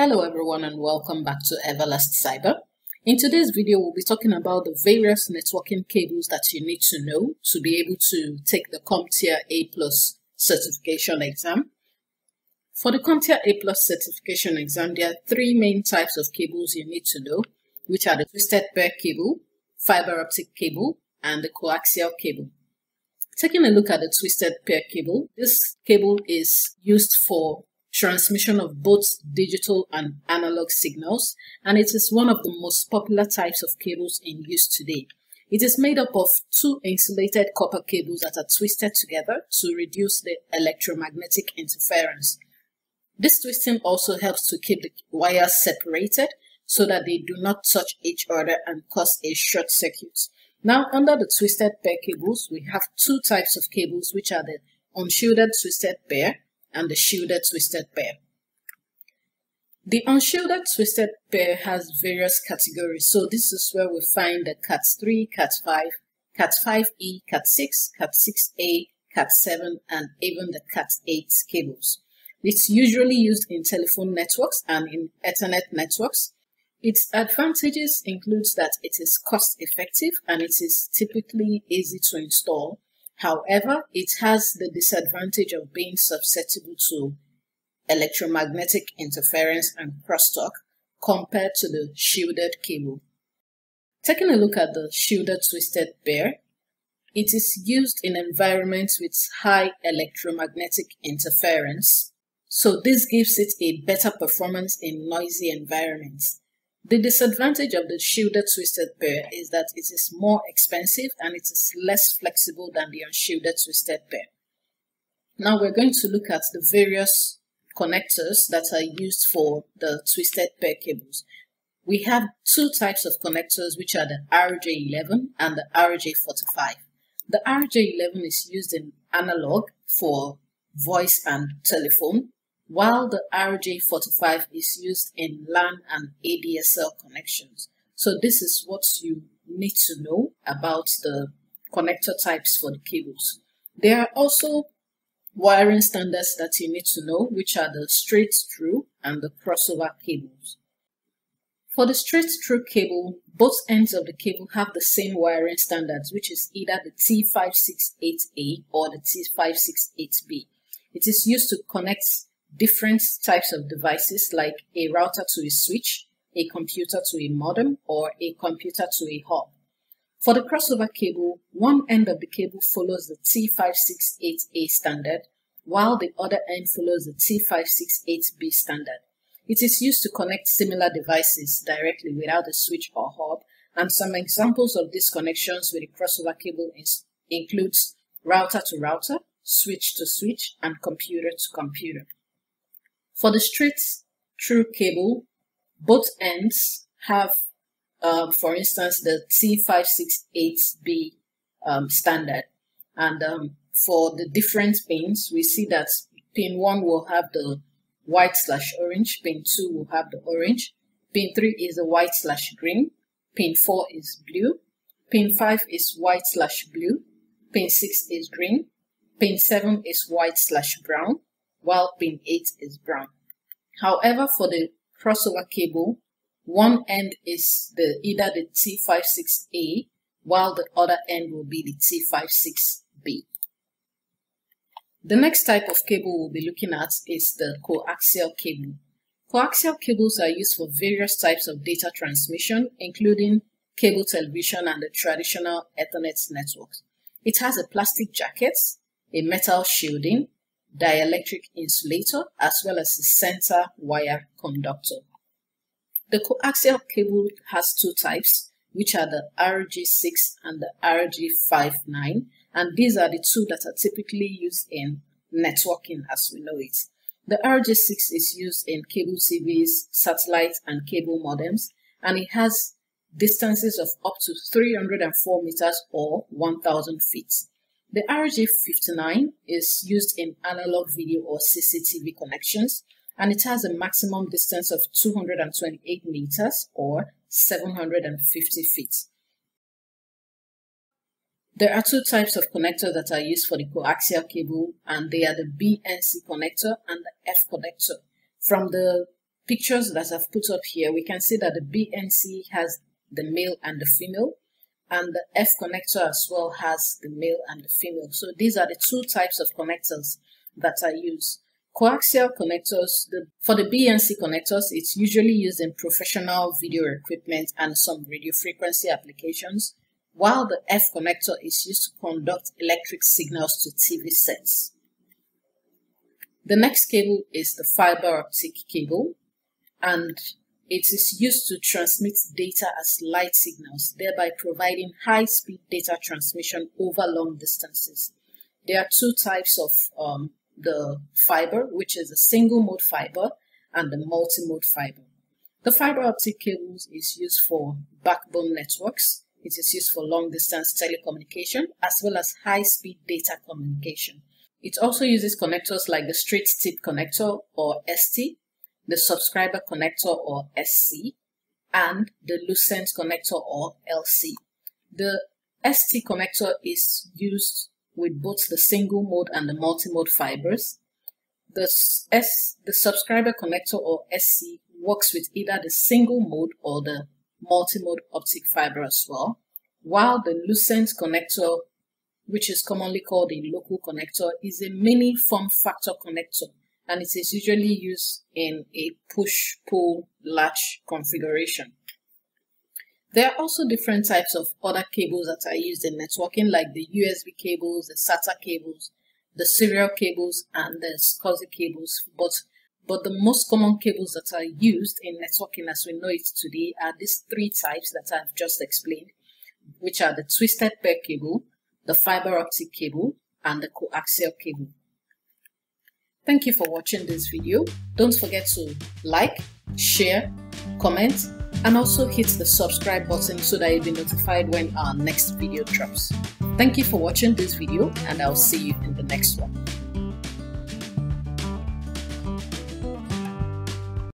Hello everyone and welcome back to Everlast Cyber. In today's video, we'll be talking about the various networking cables that you need to know to be able to take the CompTIA A Plus certification exam. For the CompTIA A Plus certification exam, there are three main types of cables you need to know, which are the twisted pair cable, fiber optic cable, and the coaxial cable. Taking a look at the twisted pair cable, this cable is used for transmission of both digital and analog signals, and it is one of the most popular types of cables in use today. It is made up of two insulated copper cables that are twisted together to reduce the electromagnetic interference. This twisting also helps to keep the wires separated so that they do not touch each other and cause a short circuit. Now, under the twisted pair cables, we have two types of cables, which are the unshielded twisted pair and the shielded twisted pair. The unshielded twisted pair has various categories. So this is where we find the Cat 3, Cat 5, Cat 5e, Cat 6, Cat 6a, Cat 7, and even the Cat 8 cables. It's usually used in telephone networks and in Ethernet networks. Its advantages includes that it is cost effective and it is typically easy to install However, it has the disadvantage of being susceptible to electromagnetic interference and crosstalk compared to the shielded cable. Taking a look at the shielded twisted pair, it is used in environments with high electromagnetic interference, so this gives it a better performance in noisy environments. The disadvantage of the shielded twisted pair is that it is more expensive and it is less flexible than the unshielded twisted pair. Now we're going to look at the various connectors that are used for the twisted pair cables. We have two types of connectors which are the RJ11 and the RJ45. The RJ11 is used in analog for voice and telephone while the RJ45 is used in LAN and ADSL connections. So this is what you need to know about the connector types for the cables. There are also wiring standards that you need to know, which are the straight through and the crossover cables. For the straight through cable, both ends of the cable have the same wiring standards, which is either the T568A or the T568B. It is used to connect different types of devices like a router to a switch, a computer to a modem, or a computer to a hub. For the crossover cable, one end of the cable follows the T568A standard, while the other end follows the T568B standard. It is used to connect similar devices directly without a switch or hub, and some examples of these connections with a crossover cable includes router to router, switch to switch, and computer to computer. For the straight through cable, both ends have, um, for instance, the T568B um, standard. And um, for the different pins, we see that pin 1 will have the white slash orange, pin 2 will have the orange, pin 3 is the white slash green, pin 4 is blue, pin 5 is white slash blue, pin 6 is green, pin 7 is white slash brown, while pin 8 is brown. However, for the crossover cable, one end is the either the T56A while the other end will be the T56B. The next type of cable we'll be looking at is the coaxial cable. Coaxial cables are used for various types of data transmission, including cable television and the traditional Ethernet networks. It has a plastic jacket, a metal shielding, dielectric insulator, as well as a center wire conductor. The coaxial cable has two types, which are the RG6 and the RG59, and these are the two that are typically used in networking as we know it. The RG6 is used in cable TVs, satellites, and cable modems, and it has distances of up to 304 meters or 1000 feet. The RG59 is used in analog video or CCTV connections and it has a maximum distance of 228 meters or 750 feet. There are two types of connectors that are used for the coaxial cable and they are the BNC connector and the F connector. From the pictures that I've put up here, we can see that the BNC has the male and the female, and the F connector as well has the male and the female. So these are the two types of connectors that I use. Coaxial connectors, the, for the BNC connectors, it's usually used in professional video equipment and some radio frequency applications, while the F connector is used to conduct electric signals to TV sets. The next cable is the fiber optic cable, and it is used to transmit data as light signals, thereby providing high-speed data transmission over long distances. There are two types of um, the fiber, which is a single mode fiber and the multi-mode fiber. The fiber optic cables is used for backbone networks. It is used for long distance telecommunication as well as high speed data communication. It also uses connectors like the straight tip connector or ST, the subscriber connector or SC, and the Lucent connector or LC. The ST connector is used with both the single mode and the multi-mode fibers. The, S, the subscriber connector or SC works with either the single mode or the multi-mode optic fiber as well, while the Lucent connector, which is commonly called a local connector, is a mini form factor connector and it is usually used in a push-pull latch configuration. There are also different types of other cables that are used in networking like the USB cables, the SATA cables, the serial cables, and the SCSI cables. But, but the most common cables that are used in networking as we know it today are these three types that I've just explained, which are the twisted pair cable, the fiber optic cable, and the coaxial cable. Thank you for watching this video. Don't forget to like, share, comment, and also hit the subscribe button so that you'll be notified when our next video drops. Thank you for watching this video and I'll see you in the next one.